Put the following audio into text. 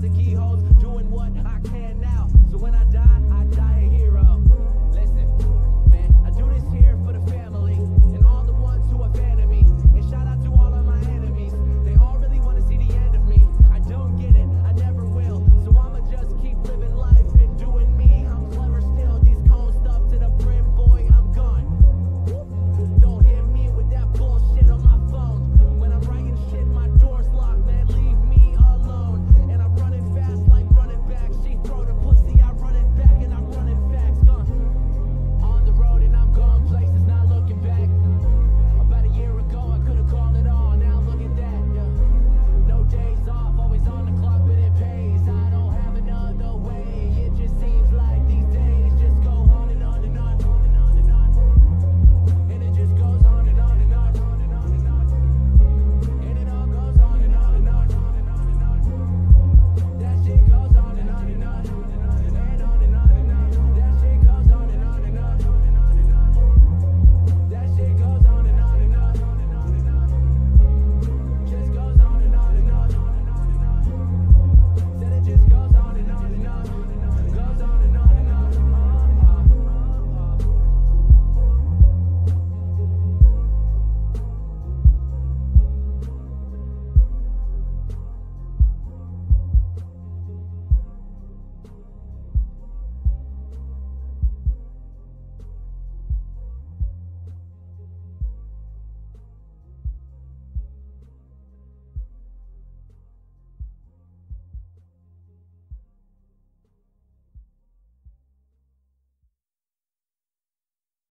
signs of.